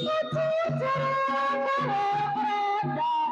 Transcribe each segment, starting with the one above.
Thank you.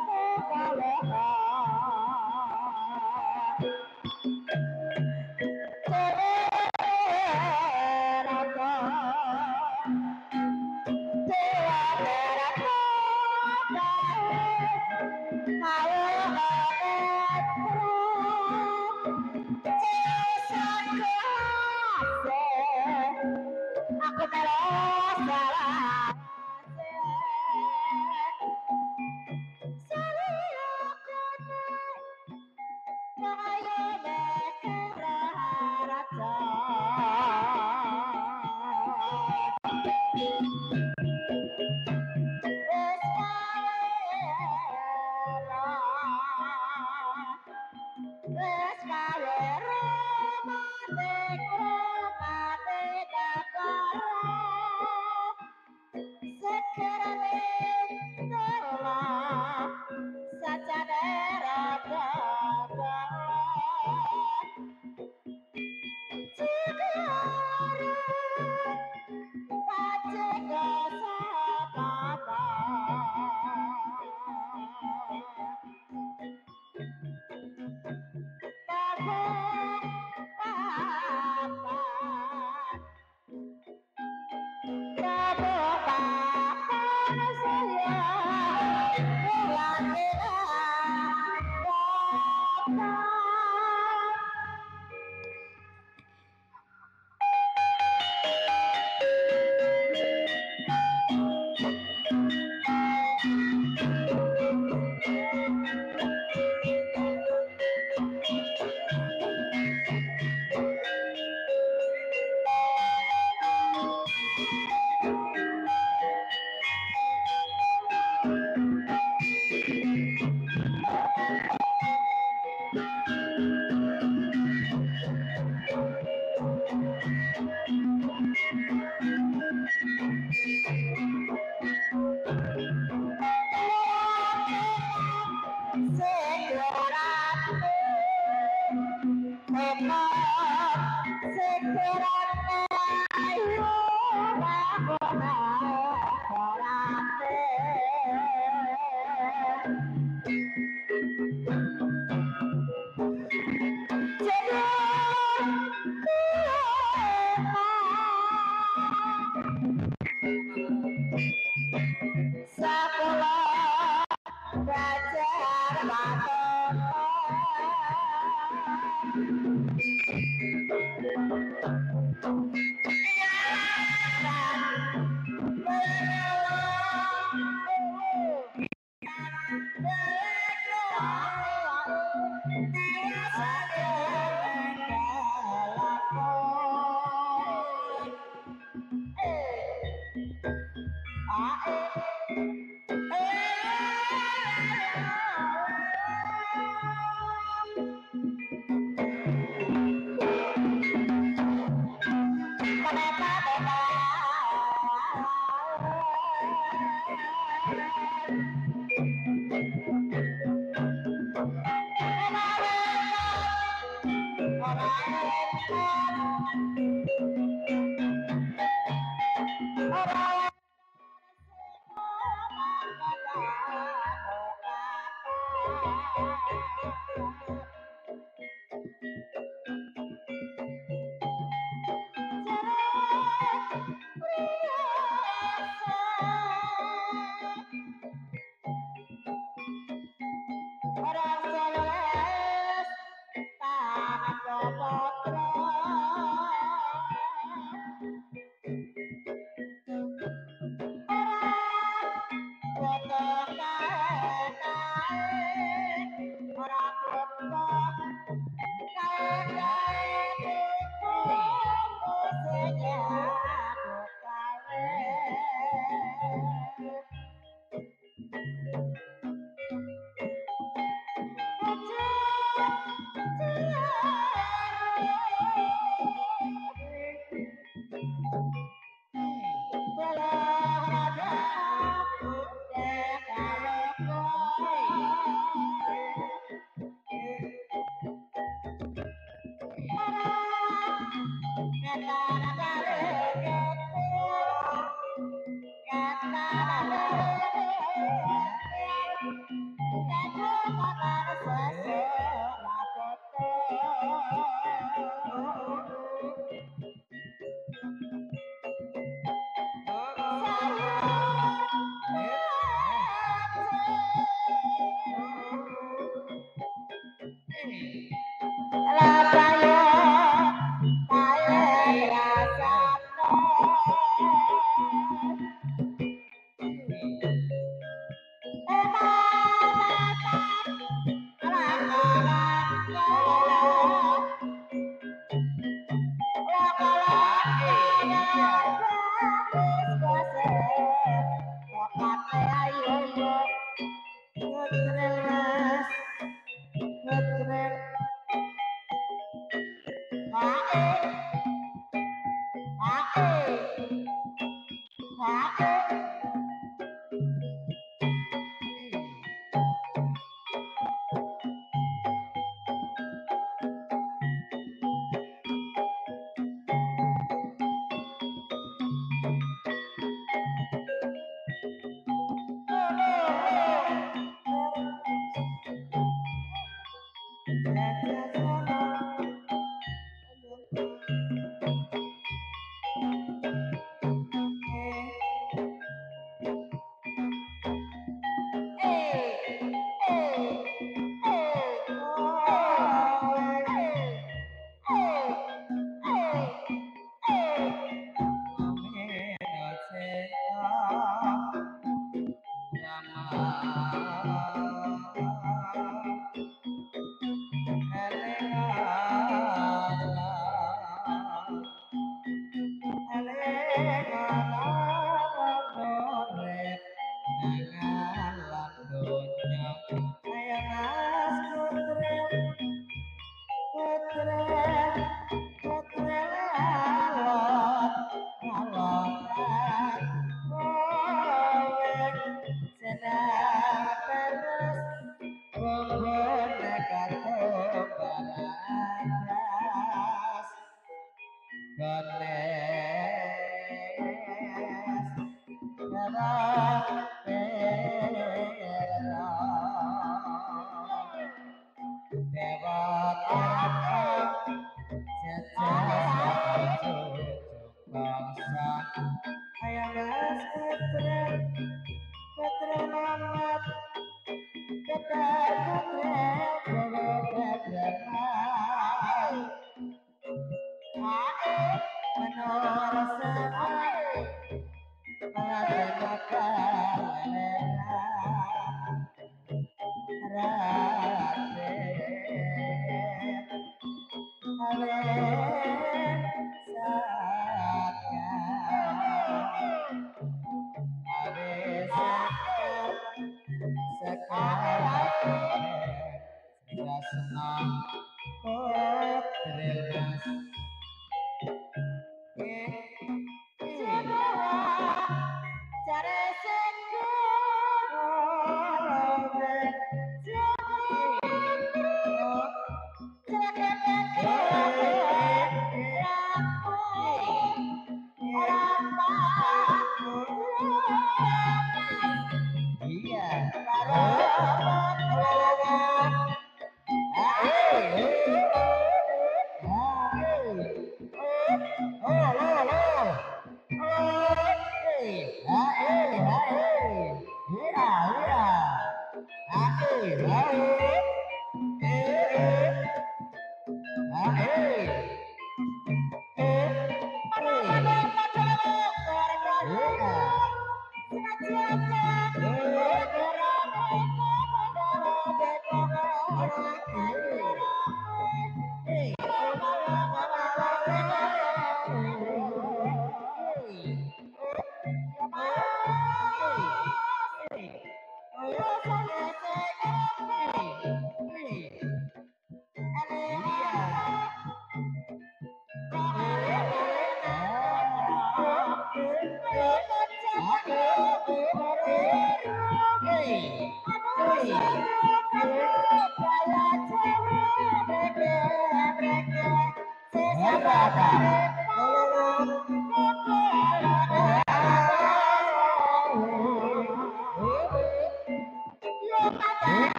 God bless Terima kasih telah menonton! Thank you.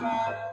Música